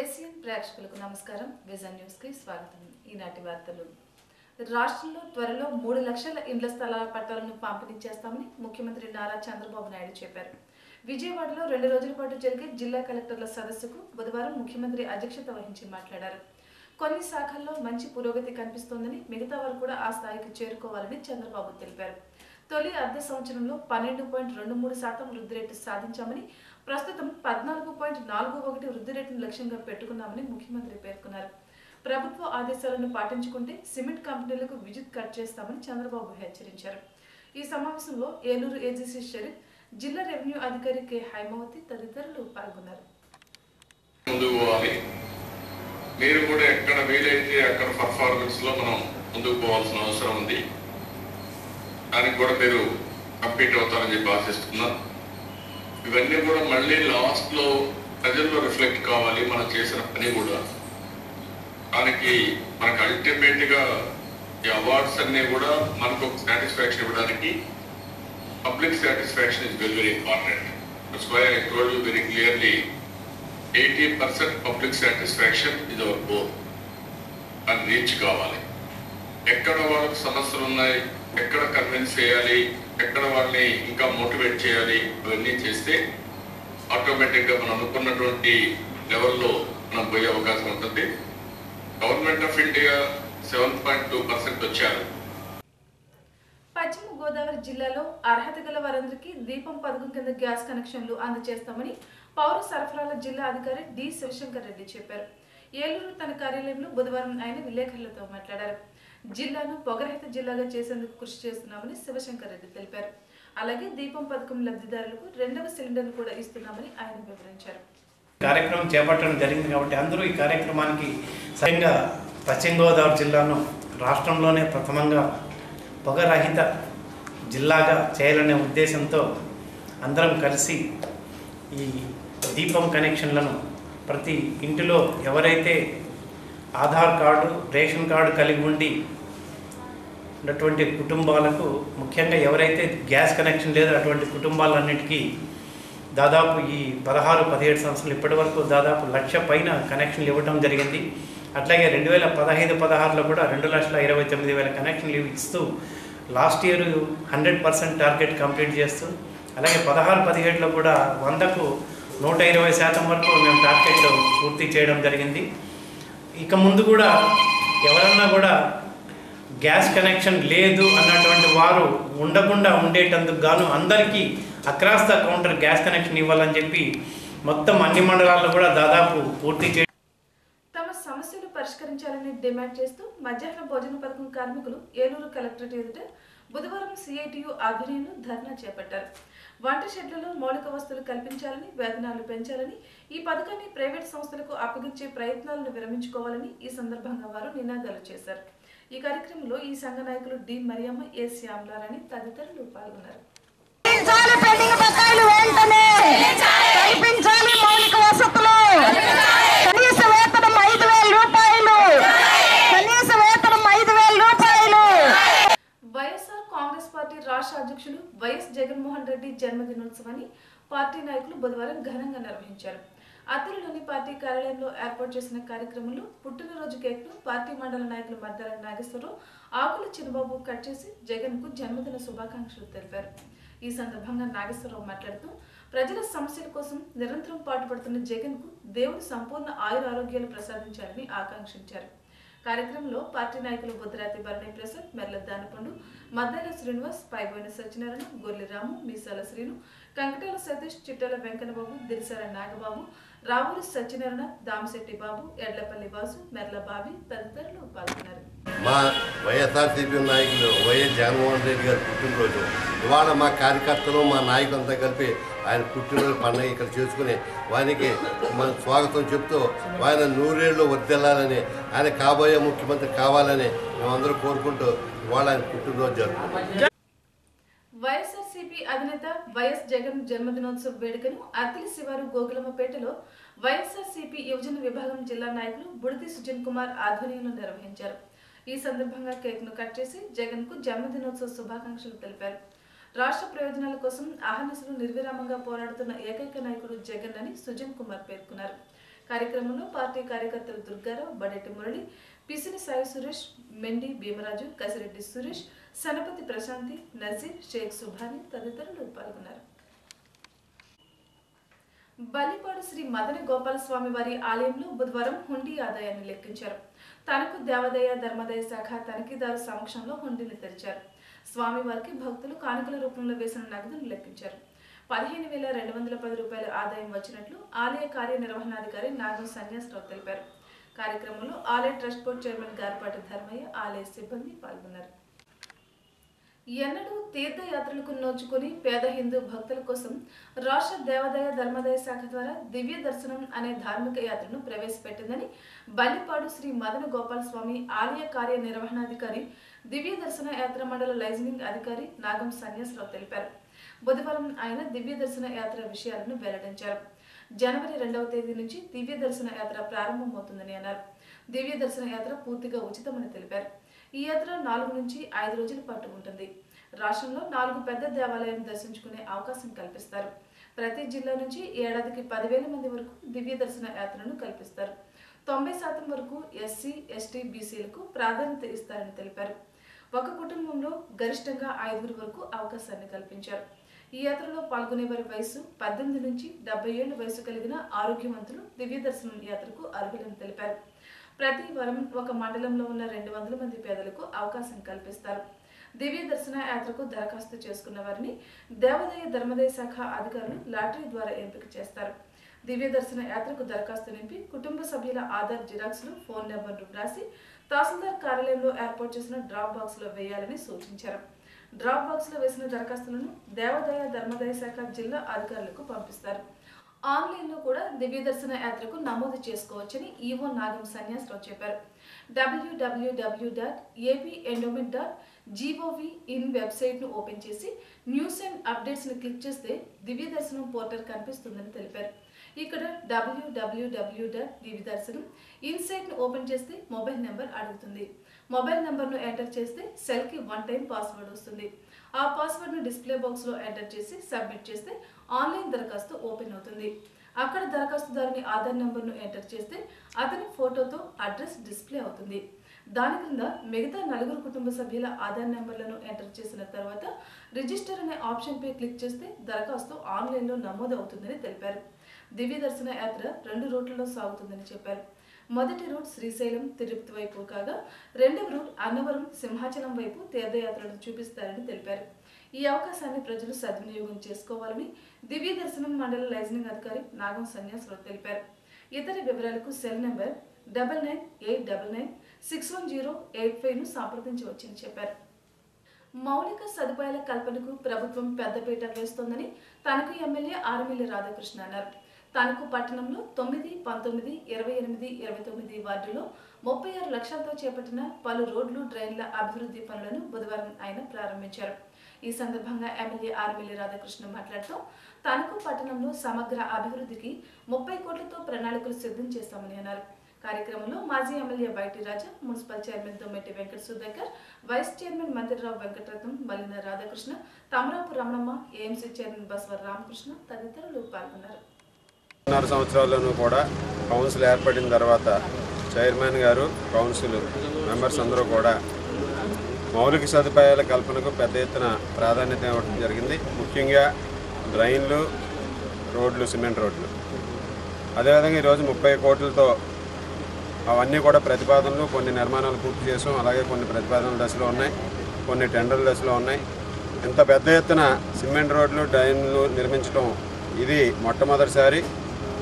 Asian ప్రేక్షకులకు నమస్కారం. Vision న్యూస్కి స్వాగతం. ఈనాటి వార్తలు. రాష్ట్రంలో త్వరలో మూడు లక్షల ఇండ్ల స్థలాల పట్టాలను పంపిణీ చేస్తామని ముఖ్యమంత్రి నారా చంద్రబాబు నాయుడు చెప్పారు. విజయవాడలో రెండు రోజుల పాటు జరిగే జిల్లా కలెక్టర్ల సదస్సుకు బుధవారం ముఖ్యమంత్రి అధ్యక్షత వహించి మాట్లాడారు. కొన్ని శాఖల్లో మంచి పురోగతి కనిపిస్తోందని మిగతా వారు కూడా ఆ స్థాయికి చేరుకోవాలని చంద్రబాబు తెలిపారు. తొలి అర్ధ సంవత్సరంలో పన్నెండు పాయింట్ రెండు మూడు శాతం వృద్ధి రేటు సాధించామని ప్రస్తుతం పద్నాలుగు పాయింట్ నాలుగు ఒకటి వృద్ధి రేటును లక్ష్యంగా పెట్టుకున్నామని ముఖ్యమంత్రి పేర్కొన్నారు. ప్రభుత్వ ఆదేశాలను పాటించుకుంటే సిమెంట్ కంపెనీలకు విద్యుత్ కట్ చేస్తామని చంద్రబాబు హెచ్చరించారు. ఈ సమావేశంలో ఏలూరు ఏజీసీ షరీఫ్ జిల్లా రెవెన్యూ అధికారి కె హైమావతి తదితరులు పాల్గొన్నారు. మీరు కూడా ఎక్కడ వీలైతే అక్కడ పర్ఫార్మెన్స్లో మనం ముందుకు పోవాల్సిన అవసరం ఉంది. దానికి కూడా మీరు కంప్లీట్ అవుతారని చెప్పి ఆశిస్తున్నాను ఇవన్నీ కూడా మళ్ళీ లాస్ట్లో ప్రజల్లో రిఫ్లెక్ట్ కావాలి మనం చేసిన పని కూడా. దానికి మనకు అల్టిమేట్గా ఈ అవార్డ్స్ అన్ని కూడా మనకు ఒక సాటిస్ఫాక్షన్ ఇవ్వడానికి public satisfaction is very very important that's why I told you very clearly eighty percent public satisfaction ఇది అవర్ గోల్ అని రీచ్ కావాలి. ఎక్కడ వాళ్ళకి సమస్యలు ఉన్నాయి? ఎక్కడ కన్విన్స్ చేయాలి ఎక్కడ వాళ్ళని ఇంకా మోటివేట్ చేయాలి అవన్నీ చేస్తే ఆటోమేటిక్గా మనం అనుకున్నటువంటి లెవెల్లో మనం పోయే అవకాశం ఉంటుంది. Government of India seven point two percent వచ్చారు. పశ్చిమ గోదావరి జిల్లాలో అర్హత గల వారందరికీ దీపం పథకం కింద గ్యాస్ కనెక్షన్లు అందజేస్తామని పౌర సరఫరాల జిల్లా అధికారి డి శివశంకర్ రెడ్డి చెప్పారు. ఏలూరు తన కార్యాలయంలో బుధవారం ఆయన విలేకరులతో మాట్లాడారు. జిల్లాను పొగరహిత జిల్లాగా చేసేందుకు కృషి చేస్తున్నామని శివశంకర్ రెడ్డి తెలిపారు. అలాగే దీపం పథకం లబ్ధిదారులకు రెండవ సిలిండర్ను కూడా ఇస్తున్నామని ఆయన వివరించారు. కార్యక్రమం చేపట్టడం జరిగింది కాబట్టి అందరూ ఈ కార్యక్రమానికి స్వయంగా పశ్చిమ గోదావరి జిల్లాను రాష్ట్రంలోనే ప్రథమంగా పొగరహిత జిల్లాగా చేయాలనే ఉద్దేశంతో అందరం కలిసి ఈ దీపం కనెక్షన్లను ప్రతి ఇంటిలో ఎవరైతే ఆధార్ కార్డు రేషన్ కార్డు కలిగి ఉండి ఉన్నటువంటి కుటుంబాలకు ముఖ్యంగా ఎవరైతే గ్యాస్ కనెక్షన్ లేదో అటువంటి కుటుంబాలన్నిటికీ దాదాపు ఈ పదహారు పదిహేడు సంవత్సరాలు ఇప్పటి వరకు దాదాపు లక్ష పైన కనెక్షన్లు ఇవ్వడం జరిగింది. అట్లాగే రెండు వేల పదహైదు పదహారులో కూడా రెండు లక్షల ఇరవై తొమ్మిది వేల కనెక్షన్లు ఇస్తూ last year hundred percent target complete చేస్తూ అలాగే పదహారు పదిహేడులో కూడా వందకు నూట ఇరవై శాతం వరకు మేము టార్గెట్ పూర్తి చేయడం జరిగింది. ఇక ముందు కూడా ఎవరన్నా కూడా గ్యాస్ కనెక్షన్ లేదు అన్నటువంటి వారు ఉండకుండా ఉండేటందుకు గాను అందరికీ across the counter gas connection ఇవ్వాలని చెప్పి మొత్తం అన్ని మండలాల్లో కూడా దాదాపు పూర్తి చే తమ సమస్యలు పరిష్కరించాలని డిమాండ్ చేస్తూ మధ్యాహ్న భోజన పథకం కార్మికులు ఏలూరు కలెక్టరేట్ ఎదుట బుధవారం సిఐటియు ఆధ్వర్యంలో ధర్నా చేపట్టారు. వంట షెడ్లలో మౌలిక వస్తువులు కల్పించాలని వేతనాలు పెంచాలని ఈ పథకాన్ని ప్రైవేట్ సంస్థలకు అప్పగించే ప్రయత్నాలను విరమించుకోవాలని ఈ సందర్భంగా వారు నినాదాలు చేశారు. ఈ కార్యక్రమంలో ఈ సంఘ నాయకులు డి. మరియమ్మ ఏ. శ్యామలారాణి తదితరులు పాల్గొన్నారు కల్పించాలి పెండింగ్ బకాయిలు వెంటనే కల్పించాలి మౌలిక వసతులు కనీస వేతనం ఐదు వేల రూపాయలు కనీస వేతనం ఐదు వేల రూపాయలు వైఎస్ఆర్ కాంగ్రెస్ పార్టీ రాష్ట్ర అధ్యక్షులు వైఎస్ జగన్మోహన్ రెడ్డి జన్మదినోత్సవాన్ని పార్టీ నాయకులు బుధవారం ఘనంగా నిర్వహించారు. అత్తరులోని పార్టీ కార్యాలయంలో ఏర్పాటు చేసిన కార్యక్రమంలో పుట్టినరోజు కేక్ను పార్టీ మండల నాయకులు మద్దాల నాగేశ్వరరావు ఆకుల చిన్నబాబు కట్ చేసి జగన్కు జన్మదిన శుభాకాంక్షలు తెలిపారు. ఈ సందర్భంగా నాగేశ్వరరావు మాట్లాడుతూ ప్రజల సమస్యల కోసం నిరంతరం పాటుపడుతున్న జగన్కు దేవుడు సంపూర్ణ ఆయుర ఆరోగ్యాలు ప్రసాదించాలని ఆకాంక్షించారు. కార్యక్రమంలో పార్టీ నాయకులు బుద్ధరాతి భరణి ప్రసాద్ మెర్ల దానపండు మద్దాల శ్రీనివాస్ పైబోయిన సత్యనారాయణ గొర్రె రాము మీసాల శ్రీను కంకటాల సతీష్ చిట్టాల వెంకన్నబాబు దిరిసాల నాగబాబు రావులు సత్యనారాయణ దామశెట్టి బాబు ఎడ్లపల్లి వాసు మెర్ల బాబి తదితరులు పాల్గొన్నారు. మా వైఎస్ఆర్సీపీ నాయకులు వైఎస్ జగన్మోహన్ రెడ్డి గారి పుట్టినరోజు. ఇవాళ మా కార్యకర్తలు మా నాయకులంతా కలిపి ఆయన పుట్టినరోజు పండుగ ఇక్కడ చేసుకుని వారికి మన స్వాగతం చెప్తూ ఆయన నూరేళ్ళు వర్దిల్లాలని ఆయన కాబోయే ముఖ్యమంత్రి కావాలని మేమందరూ కోరుకుంటూ ఇవాళ ఆయన పుట్టినరోజు జరుపుకుంటాం వైఎస్ఆర్సీపీ అధినేత వైఎస్ జగన్ జన్మదినోత్సవ వేడుకను అతిలి శివారు గోకులమ్మపేటలో వైఎస్ఆర్సీపీ యువజన విభాగం జిల్లా నాయకులు బుడితి సుజన్ కుమార్ ఆధ్వర్యంలో నిర్వహించారు. ఈ సందర్భంగా కేక్ను కట్ చేసి జగన్కు జన్మదినోత్సవ శుభాకాంక్షలు తెలిపారు. రాష్ట్ర ప్రయోజనాల కోసం అహర్నిశలు నిర్విరామంగా పోరాడుతున్న ఏకైక నాయకుడు జగన్ అని సుజన్ కుమార్ పేర్కొన్నారు. కార్యక్రమంలో పార్టీ కార్యకర్తలు దుర్గారావు బడెట్టి మురళి పిసిని సాయి సురేష్ మెండి భీమరాజు కసిరెడ్డి సురేష్ సనపతి ప్రశాంతి నజీర్ షేక్ సుభాని తదితరులు పాల్గొన్నారు. బల్లిపాడు శ్రీ మదన గోపాల స్వామి వారి ఆలయంలో బుధవారం హుండీ ఆదాయాన్ని లెక్కించారు. తనకు దేవాదాయ ధర్మాదాయ శాఖ తనిఖీదారు సమక్షంలో హుండీని తెరిచారు. స్వామివారికి భక్తులు కానుకల రూపంలో వేసిన నగదును లెక్కించారు. పదిహేను వేల రెండు వందల పది రూపాయల ఆదాయం వచ్చినట్లు ఆలయ కార్యనిర్వహణాధికారి నాగం సన్యాసరావు తెలిపారు. కార్యక్రమంలో ఆలయ trust board chairman Garpati Dharmaiah ఆలయ సిబ్బంది పాల్గొన్నారు. ఎన్నడూ తీర్థయాత్రలకు నోచుకొని పేద హిందూ భక్తుల కోసం రాష్ట్ర దేవాదాయ ధర్మాదాయ శాఖ ద్వారా దివ్య దర్శనం అనే ధార్మిక యాత్రను ప్రవేశపెట్టిందని బల్లిపాడు శ్రీ మదన గోపాలస్వామి ఆలయ కార్యనిర్వహణాధికారి దివ్య దర్శన యాత్ర మండల లైజనింగ్ అధికారి నాగం సన్యాసరావు తెలిపారు. బుధవారం ఆయన దివ్య దర్శన యాత్ర విషయాలను వెల్లడించారు. జనవరి రెండవ తేదీ నుంచి దివ్య దర్శన యాత్ర ప్రారంభమవుతుందని అన్నారు. దివ్య దర్శన యాత్ర పూర్తిగా ఉచితమని తెలిపారు. ఈ యాత్ర నాలుగు నుంచి ఐదు రోజుల పాటు ఉంటుంది. రాష్ట్రంలో నాలుగు పెద్ద దేవాలయాలను దర్శించుకునే అవకాశం కల్పిస్తారు. ప్రతి జిల్లా నుంచి ఏడాదికి పదివేల మంది వరకు దివ్య దర్శన యాత్రను కల్పిస్తారు. తొంభై శాతం వరకు ఎస్సీ ఎస్టీ బీసీలకు ప్రాధాన్యత ఇస్తారని తెలిపారు. ఒక కుటుంబంలో గరిష్టంగా ఐదుగురు వరకు అవకాశాన్ని కల్పించారు. ఈ యాత్రలో పాల్గొనే వారి వయసు పద్దెనిమిది నుంచి డెబ్బై ఏళ్ళ వయసు కలిగిన ఆరోగ్యవంతులు దివ్య దర్శనం యాత్రకు అర్హులని తెలిపారు. ప్రతి వారం ఒక మండలంలో ఉన్న రెండు వందల మంది పేదలకు అవకాశం కల్పిస్తారు. దివ్య దర్శన యాత్రకు దరఖాస్తు చేసుకున్న వారిని దేవాదాయ ధర్మదాయ శాఖ అధికారులు లాటరీ ద్వారా ఎంపిక చేస్తారు. దివ్య దర్శన యాత్రకు దరఖాస్తు నింపి కుటుంబ సభ్యుల ఆధార్ జిరాక్స్లు ఫోన్ నెంబర్ను వ్రాసి తహసీల్దార్ కార్యాలయంలో ఏర్పాటు చేసిన డ్రాప్ బాక్స్లో వేయాలని సూచించారు. డ్రాప్ బాక్స్లో వేసిన దరఖాస్తులను దేవాదాయ ధర్మదాయ శాఖ జిల్లా అధికారులకు పంపిస్తారు. ఆన్లైన్లో కూడా దివ్య దర్శన యాత్రకు నమోదు చేసుకోవచ్చని ఈవో నాగం సన్యాసరావు చెప్పారు. W W W dot AP endowment dot G O V in వెబ్సైట్ను ఓపెన్ చేసి న్యూస్ అండ్ అప్డేట్స్ని క్లిక్ చేస్తే దివ్య దర్శనం పోర్టల్ కనిపిస్తుందని తెలిపారు. ఇక్కడ డబ్ల్యూడబ్ల్యూడబ్ల్యూ డాట్ దివ్య దర్శనం ఇన్సైట్ను ఓపెన్ చేస్తే మొబైల్ నెంబర్ అడుగుతుంది. మొబైల్ నెంబర్ను ఎంటర్ చేస్తే సెల్కి వన్ టైం పాస్వర్డ్ వస్తుంది. ఆ పాస్వర్డ్ను డిస్ప్లే బాక్స్లో ఎంటర్ చేసి సబ్మిట్ చేస్తే ఆన్లైన్ దరఖాస్తు ఓపెన్ అవుతుంది. అక్కడ దరఖాస్తుదారుని ఆధార్ నెంబర్ను ఎంటర్ చేస్తే అతని ఫోటోతో అడ్రస్ డిస్ప్లే అవుతుంది. దాని క్రింద మిగతా నలుగురు కుటుంబ సభ్యుల ఆధార్ నెంబర్లను ఎంటర్ చేసిన తర్వాత రిజిస్టర్ అనే ఆప్షన్పై క్లిక్ చేస్తే దరఖాస్తు ఆన్లైన్లో నమోదు అవుతుందని తెలిపారు. దివ్య దర్శన యాత్ర రెండు రూట్లలో సాగుతుందని చెప్పారు. మొదటి రూట్ శ్రీశైలం తిరుపతి వైపు కాగా రెండవ రూట్ అన్నవరం సింహాచలం వైపు తీర్థయాత్రలను చూపిస్తారని తెలిపారు. ఈ అవకాశాన్ని ప్రజలు సద్వినియోగం చేసుకోవాలని దివ్య దర్శనం మండల లైజనింగ్ అధికారి నాగం సన్యాసరావు తెలిపారు. ఇతర వివరాలకు cell number double nine eight double nine six one zero eight ఫైవ్ను సంప్రదించవచ్చని చెప్పారు. మౌలిక సదుపాయాల కల్పనకు ప్రభుత్వం పెద్దపీట వేస్తోందని తనకు ఎమ్మెల్యే ఆర్మిల్లి రాధాకృష్ణ అన్నారు. తణుకు పట్టణంలో తొమ్మిది పంతొమ్మిది ఇరవై ఎనిమిది ఇరవై తొమ్మిది వార్డులో ముప్పై ఆరు లక్షలతో చేపట్టిన పలు రోడ్లు డ్రైన్ల అభివృద్ధి పనులను బుధవారం ఆయన ప్రారంభించారు. ఈ సందర్భంగా ఎమ్మెల్యే ఆర్మిల్లి రాధాకృష్ణ మాట్లాడుతూ తణుకు పట్టణంలో సమగ్ర అభివృద్ధికి ముప్పై కోట్లతో ప్రణాళికలు సిద్ధం చేస్తామని అన్నారు. కార్యక్రమంలో మాజీ MLA Baiti Raja municipal chairman Tommiti Venkata Sudhakar vice chairman Mantrirao Venkataratnam Mallina Radhakrishna Tamarapu Ramanamma AMC chairman Baswar Ramakrishna తదితరులు పాల్గొన్నారు. రెండున్నర సంవత్సరాల్లోనూ కూడా కౌన్సిల్ ఏర్పడిన తర్వాత చైర్మన్ గారు కౌన్సిల్ మెంబర్స్ అందరూ కూడా మౌలిక సదుపాయాల కల్పనకు పెద్ద ఎత్తున ప్రాధాన్యత ఇవ్వడం జరిగింది. ముఖ్యంగా డ్రైన్లు రోడ్లు సిమెంట్ రోడ్లు. అదేవిధంగా ఈరోజు ముప్పై కోట్లతో అవన్నీ కూడా ప్రతిపాదనలు కొన్ని నిర్మాణాలు పూర్తి చేసాం. అలాగే కొన్ని ప్రతిపాదనల దశలో ఉన్నాయి కొన్ని టెండర్ల దశలో ఉన్నాయి. ఇంత పెద్ద ఎత్తున సిమెంట్ రోడ్లు డ్రైన్లు నిర్మించడం ఇది మొట్టమొదటిసారి.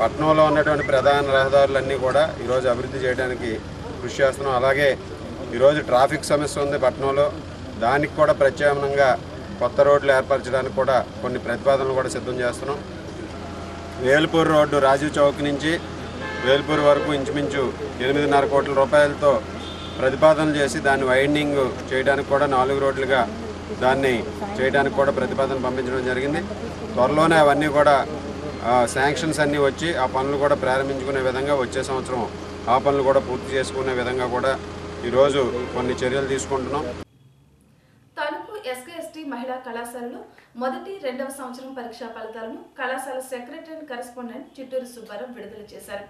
పట్టణంలో ఉన్నటువంటి ప్రధాన రహదారులన్నీ కూడా ఈరోజు అభివృద్ధి చేయడానికి కృషి చేస్తున్నాం. అలాగే ఈరోజు ట్రాఫిక్ సమస్య ఉంది పట్టణంలో దానికి కూడా ప్రత్యామ్నాయంగా కొత్త రోడ్లు ఏర్పరచడానికి కూడా కొన్ని ప్రతిపాదనలు కూడా సిద్ధం చేస్తున్నాం. వేల్పూర్ రోడ్డు రాజీవ్ చౌక్ నుంచి వేల్పూర్ వరకు ఇంచుమించు ఎనిమిదిన్నర కోట్ల రూపాయలతో ప్రతిపాదనలు చేసి దాన్ని వైండింగ్ చేయడానికి కూడా నాలుగు రోడ్లుగా దాన్ని చేయడానికి కూడా ప్రతిపాదన పంపించడం జరిగింది. త్వరలోనే అవన్నీ కూడా శాంక్షన్స్ అన్నీ వచ్చి ఆ పనులు కూడా ప్రారంభించుకునే విధంగా వచ్చే సంవత్సరం ఆ పనులు కూడా పూర్తి చేసుకునే విధంగా కూడా ఈరోజు కొన్ని చర్యలు తీసుకుంటున్నాం. తణుకు ఎస్కే ఎస్టీ మహిళా కళాశాలలో మొదటి రెండవ సంవత్సరం పరీక్షా ఫలితాలను కళాశాల secretary and correspondent Chitturu Subbarao విడుదల చేశారు.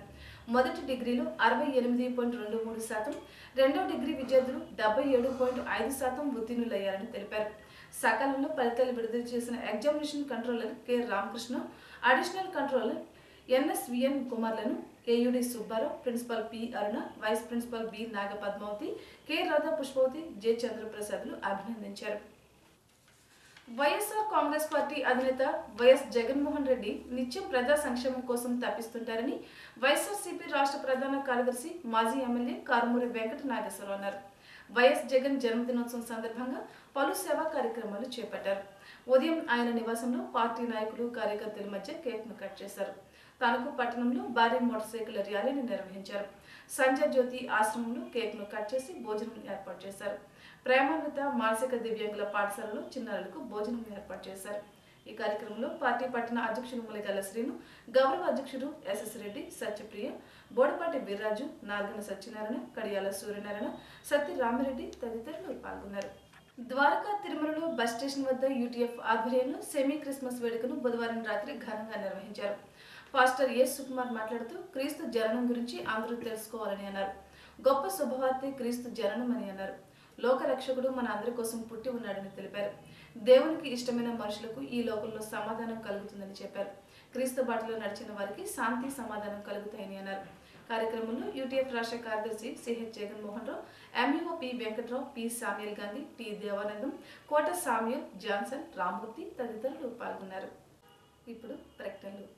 మొదటి డిగ్రీలో అరవై ఎనిమిది పాయింట్ రెండు మూడు శాతం రెండవ డిగ్రీ విద్యార్థులు డెబ్బై ఏడు పాయింట్ ఐదు శాతం ఉత్తీర్ణులయ్యారని తెలిపారు. సకాలంలో ఫలితాలు విడుదల చేసిన examination controller K. Ramakrishna additional controller NSVN కుమార్లను AUD Subbarao principal P Aruna vice principal B Nagapadmavathi K Radha Pushpavathi J చంద్రప్రసాద్లు అభినందించారు. వైఎస్ఆర్ కాంగ్రెస్ పార్టీ అధినేత వైఎస్ జగన్మోహన్ రెడ్డి నిత్యం ప్రజా సంక్షేమం కోసం తప్పిస్తుంటారని వైఎస్ఆర్సీపీ రాష్ట్ర ప్రధాన కార్యదర్శి మాజీ ఎమ్మెల్యే కారుమూరి వెంకట నాగేశ్వరరావు అన్నారు. వైఎస్ జగన్ జన్మదినోత్సవం సందర్భంగా పలు సేవా కార్యక్రమాలు చేపట్టారు. ఉదయం ఆయన నివాసంలో పార్టీ నాయకులు కార్యకర్తల మధ్య కేక్ను కట్ చేశారు. తణుకు పట్టణంలో భారీ మోటార్ సైకిల్ ర్యాలీని నిర్వహించారు. సంజయ్ జ్యోతి ఆశ్రమంలో కేక్ను కట్ చేసి భోజనం ఏర్పాటు చేశారు. ప్రేమాన్విత మానసిక దివ్యాంగుల పాఠశాలలో చిన్నారులకు భోజనం ఏర్పాటు చేశారు. ఈ కార్యక్రమంలో పార్టీ పట్టణ అధ్యక్షుడు ములిగల్ల శ్రీను గౌరవ అధ్యక్షుడు ఎస్ఎస్ రెడ్డి సత్యప్రియ బోడపాటి వీర్రాజు నాగన సత్యనారాయణ కడియాల సూర్యనారాయణ సత్య రామిరెడ్డి తదితరులు పాల్గొన్నారు. ద్వారకా తిరుమలలో బస్ స్టేషన్ వద్ద యూటీఎఫ్ ఆధ్వర్యంలో సెమీ క్రిస్మస్ వేడుకను బుధవారం రాత్రి ఘనంగా నిర్వహించారు. పాస్టర్ ఎస్ సుకుమార్ మాట్లాడుతూ క్రీస్తు జననం గురించి అందరూ తెలుసుకోవాలని అన్నారు. గొప్ప శుభవార్త క్రీస్తు జననం అని అన్నారు. లోక రక్షకుడు మన అందరి కోసం పుట్టి ఉన్నాడని తెలిపారు. దేవునికి ఇష్టమైన మనుషులకు ఈ లోకంలో సమాధానం కలుగుతుందని చెప్పారు. క్రీస్తు బాటలో నడిచిన వారికి శాంతి సమాధానం కలుగుతాయని అన్నారు. కార్యక్రమంలో యూటీఎఫ్ రాష్ట్ర కార్యదర్శి CH Jaganmohan Rao MEO P Venkatrao P Samuel Gandhi T Devanandam Kota Samuel Johnson Rammurthy తదితరులు పాల్గొన్నారు. ఇప్పుడు ప్రకటనలు.